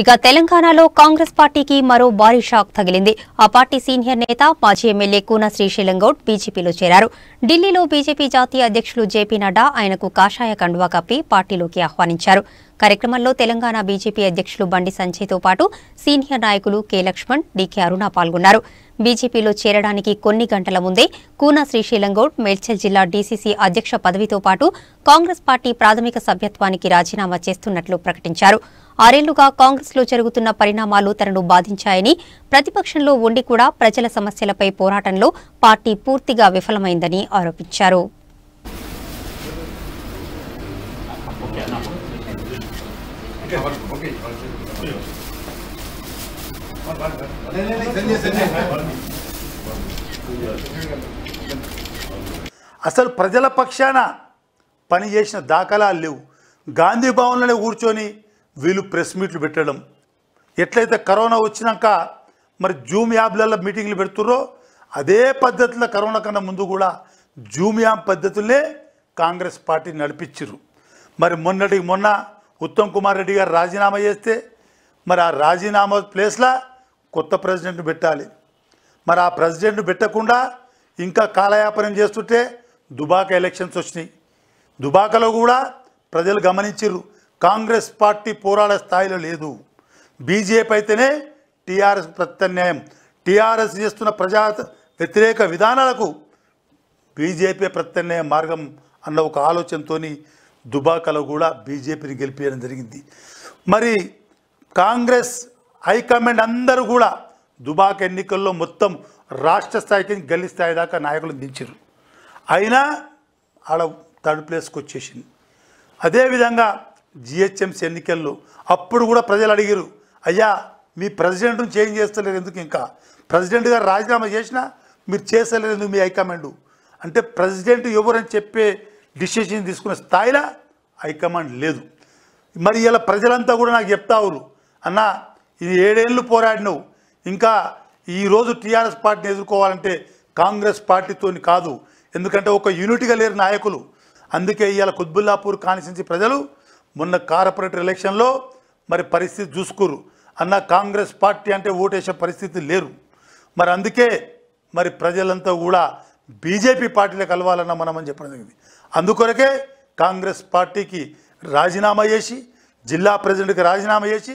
ఇక తెలంగాణలో కాంగ్రెస్ పార్టీకి మరో భారీ షాక్ తగిలింది. ఆ పార్టీ సీనియర్ నేత మాజీ ఎమ్మెల్యే కూన శ్రీశైలం గౌడ్ బీజేపీలో చేరారు. ఢిల్లీలో బీజేపీ జాతీయ అధ్యక్షులు జేపీ నడ్డా ఆయనకు కాషాయ కండువా కప్పి పార్టీలోకి ఆహ్వానించారు. కార్యక్రమంలో తెలంగాణ బీజేపీ అధ్యక్షులు బండి సంజయ్తో పాటు సీనియర్ నాయకులు కె లక్ష్మణ్ డీకే అరుణ పాల్గొన్నారు. బీజేపీలో చేరడానికి కొన్ని గంటల ముందే కూన శ్రీశైలంగౌడ్ మేడ్చల్ జిల్లా డీసీసీ అధ్యక్ష పదవితో పాటు కాంగ్రెస్ పార్టీ ప్రాథమిక సభ్యత్వానికి రాజీనామా చేస్తున్నట్లు ప్రకటించారు. ఆరేళ్ళుగా కాంగ్రెస్లో జరుగుతున్న పరిణామాలు తనను బాధించాయని ప్రతిపక్షంలో ఉండి కూడా ప్రజల సమస్యలపై పోరాటంలో పార్టీ పూర్తిగా విఫలమైందని ఆరోపించారు. అసలు ప్రజల పక్షాన పని చేసిన దాఖలాలు లేవు. గాంధీ భవన్లోనే కూర్చొని వీళ్ళు ప్రెస్ మీట్లు పెట్టడం. ఎట్లయితే కరోనా వచ్చినాక మరి జూమ్ యాప్లలో మీటింగ్లు పెడుతుర్రో అదే పద్ధతిలో కరోనా కన్నా ముందు కూడా జూమ్ యాప్ పద్ధతులే కాంగ్రెస్ పార్టీ నడిపించారు మరి మొన్నటికి మొన్న ఉత్తమ్ కుమార్ రెడ్డి గారు రాజీనామా చేస్తే మరి ఆ రాజీనామా ప్లేస్లో కొత్త ప్రెసిడెంట్ పెట్టాలి. మరి ఆ ప్రెసిడెంట్ పెట్టకుండా ఇంకా కాలయాపనం చేస్తుంటే దుబాక ఎలక్షన్స్ వచ్చినాయి. దుబాకలో కూడా ప్రజలు గమనించారు కాంగ్రెస్ పార్టీ పోరాడే స్థాయిలో లేదు. బీజేపీ అయితేనే టీఆర్ఎస్ ప్రత్యామ్నాయం. టీఆర్ఎస్ చేస్తున్న ప్రజా వ్యతిరేక విధానాలకు బీజేపీ ప్రత్యామ్నాయ మార్గం అన్న ఒక ఆలోచనతోని దుబాకలో కూడా బీజేపీని గెలిపించడం జరిగింది. మరి కాంగ్రెస్ హైకమాండ్ అందరూ కూడా దుబాక్ ఎన్నికల్లో మొత్తం రాష్ట్ర స్థాయికి గల్లీ స్థాయి దాకా నాయకులు దించారు అయినా ఆడ థర్డ్ ప్లేస్కి వచ్చేసింది. అదేవిధంగా జిహెచ్ఎంసీ ఎన్నికల్లో అప్పుడు కూడా ప్రజలు అడిగారు అయ్యా మీ ప్రెసిడెంట్ను చేంజ్ చేస్తలేరు ఎందుకు ఇంకా? ప్రెసిడెంట్ గారు రాజీనామా చేసినా మీరు చేస్తలేరు ఎందుకు మీ హైకమాండ్? అంటే ప్రెసిడెంట్ ఎవరని చెప్పే డిసిషన్ తీసుకునే స్థాయిలో హైకమాండ్ లేదు. మరి ఇలా ప్రజలంతా కూడా నాకు చెప్తావురు అన్న ఇది ఏడేళ్ళు పోరాడినవు. ఇంకా ఈరోజు టీఆర్ఎస్ పార్టీని ఎదుర్కోవాలంటే కాంగ్రెస్ పార్టీతోని కాదు. ఎందుకంటే ఒక యూనిట్గా లేరు నాయకులు. అందుకే ఇవాళ కుత్బుల్లాపూర్ కాన్స్టిట్యున్సీ ప్రజలు మొన్న కార్పొరేటర్ ఎలక్షన్లో మరి పరిస్థితి చూసుకోరు అన్న కాంగ్రెస్ పార్టీ అంటే ఓటేసే పరిస్థితి లేరు మరి అందుకే మరి ప్రజలంతా కూడా బీజేపీ పార్టీలో కలవాలన్న మనం చెప్పడం జరిగింది. అందుకొరకే కాంగ్రెస్ పార్టీకి రాజీనామా చేసి జిల్లా ప్రెసిడెంట్కి రాజీనామా చేసి